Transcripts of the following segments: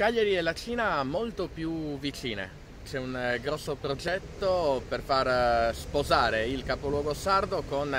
Cagliari e la Cina molto più vicine. C'è un eh, grosso progetto per far eh, sposare il capoluogo sardo con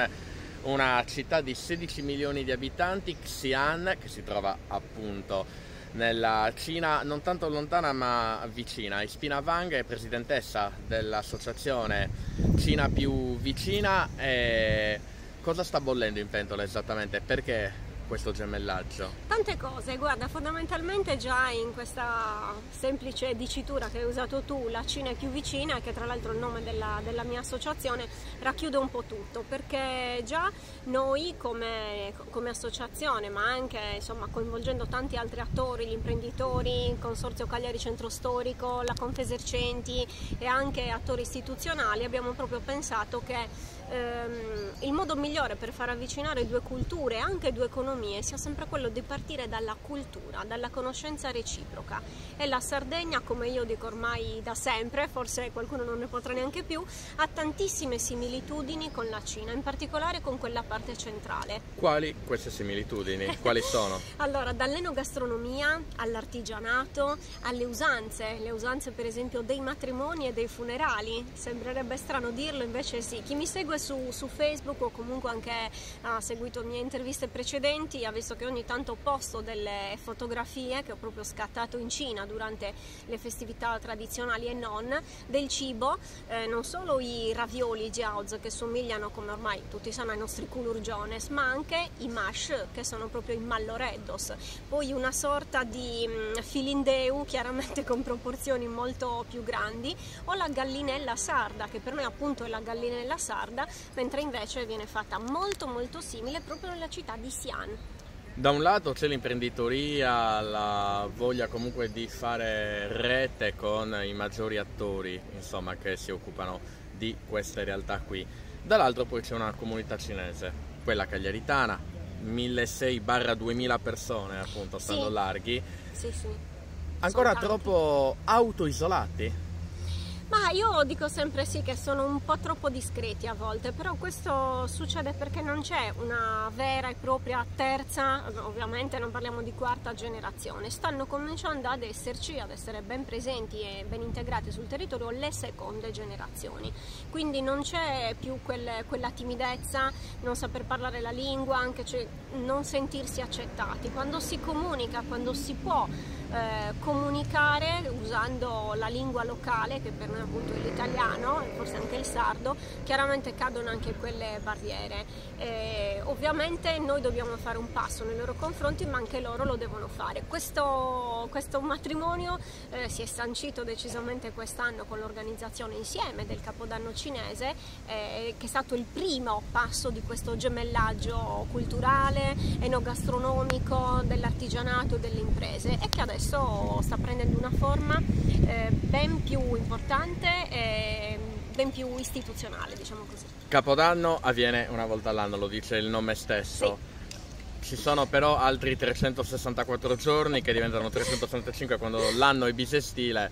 una città di 16 milioni di abitanti, Xi'an, che si trova appunto nella Cina non tanto lontana ma vicina. Ispina Wang è presidentessa dell'associazione Cina più vicina e cosa sta bollendo in pentola esattamente? Perché questo gemellaggio? Tante cose, guarda, fondamentalmente già in questa semplice dicitura che hai usato tu, la Cina è più vicina, che tra l'altro è il nome della, della mia associazione, racchiude un po' tutto, perché già noi come, come associazione, ma anche insomma, coinvolgendo tanti altri attori, gli imprenditori, il Consorzio Cagliari Centro Storico, la Confesercenti e anche attori istituzionali, abbiamo proprio pensato che ehm, il modo migliore per far avvicinare due culture e anche due economie sia sempre quello di partire dalla cultura, dalla conoscenza reciproca. E la Sardegna, come io dico ormai da sempre, forse qualcuno non ne potrà neanche più, ha tantissime similitudini con la Cina, in particolare con quella parte centrale. Quali queste similitudini? Quali sono? allora, dall'enogastronomia all'artigianato, alle usanze, le usanze per esempio dei matrimoni e dei funerali. Sembrerebbe strano dirlo, invece sì. Chi mi segue su, su, Facebook o comunque anche ha seguito mie interviste precedenti ha visto che ogni tanto posto delle fotografie che ho proprio scattato in Cina durante le festività tradizionali e non del cibo, eh, non solo i ravioli jiaozi che somigliano come ormai tutti sanno ai nostri culurgiones, ma anche i mash che sono proprio i malloreddos, poi una sorta di mm, filindeu chiaramente con proporzioni molto più grandi o la gallinella sarda che per noi appunto è la gallinella sarda mentre invece viene fatta molto molto simile proprio nella città di Xi'an. Da un lato c'è l'imprenditoria, la voglia comunque di fare rete con i maggiori attori insomma, che si occupano di queste realtà qui. Dall'altro poi c'è una comunità cinese, quella cagliaritana, 1600-2000 persone appunto, stanno sì. larghi. Sì, sì. Ancora troppo autoisolati? Ma io dico sempre sì che sono un po' troppo discreti a volte, però questo succede perché non c'è una vera e propria terza, ovviamente non parliamo di quarta generazione, stanno cominciando ad esserci, ad essere ben presenti e ben integrati sul territorio le seconde generazioni. Quindi non c'è più quel, quella timidezza, non saper parlare la lingua, anche cioè non sentirsi accettati. Quando si comunica, quando si può eh, comunicare usando la lingua locale che per noi appunto l'italiano forse il sardo, chiaramente cadono anche quelle barriere. Eh, ovviamente noi dobbiamo fare un passo nei loro confronti ma anche loro lo devono fare. Questo, questo matrimonio eh, si è sancito decisamente quest'anno con l'organizzazione insieme del Capodanno cinese eh, che è stato il primo passo di questo gemellaggio culturale, enogastronomico, dell'artigianato e delle imprese e che adesso sta prendendo una forma eh, ben più importante e ben più istituzionale, diciamo così. Capodanno avviene una volta all'anno, lo dice il nome stesso. Sì. Ci sono però altri 364 giorni che diventano 365 quando l'anno è bisestile,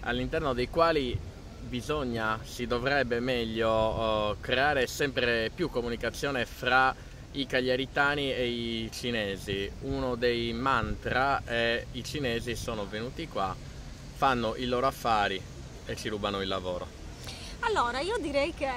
all'interno dei quali bisogna, si dovrebbe meglio uh, creare sempre più comunicazione fra i cagliaritani e i cinesi. Uno dei mantra è i cinesi sono venuti qua, fanno i loro affari e ci rubano il lavoro. Allora, io direi che,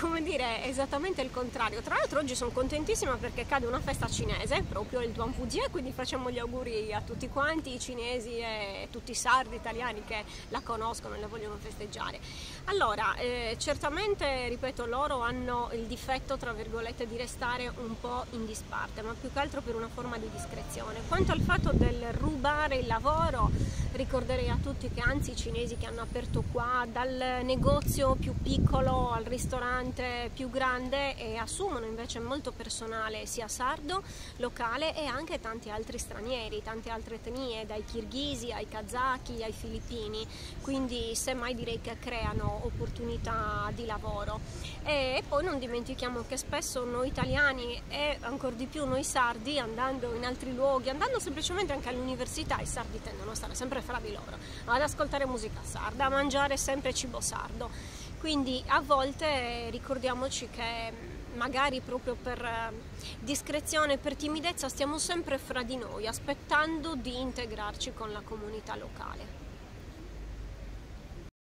come dire, è esattamente il contrario. Tra l'altro oggi sono contentissima perché cade una festa cinese, proprio il Duan Fuji, quindi facciamo gli auguri a tutti quanti, i cinesi e tutti i sardi italiani che la conoscono e la vogliono festeggiare. Allora, eh, certamente, ripeto, loro hanno il difetto, tra virgolette, di restare un po' in disparte, ma più che altro per una forma di discrezione. Quanto al fatto del rubare il lavoro, ricorderei a tutti che anzi i cinesi che hanno aperto qua dal negozio più più piccolo al ristorante più grande e assumono invece molto personale sia sardo, locale e anche tanti altri stranieri, tante altre etnie, dai kirghisi ai kazaki ai filippini, quindi semmai direi che creano opportunità di lavoro. E poi non dimentichiamo che spesso noi italiani e ancora di più noi sardi andando in altri luoghi, andando semplicemente anche all'università, i sardi tendono a stare sempre fra di loro, ad ascoltare musica sarda, a mangiare sempre cibo sardo quindi a volte ricordiamoci che magari proprio per eh, discrezione, per timidezza, stiamo sempre fra di noi, aspettando di integrarci con la comunità locale.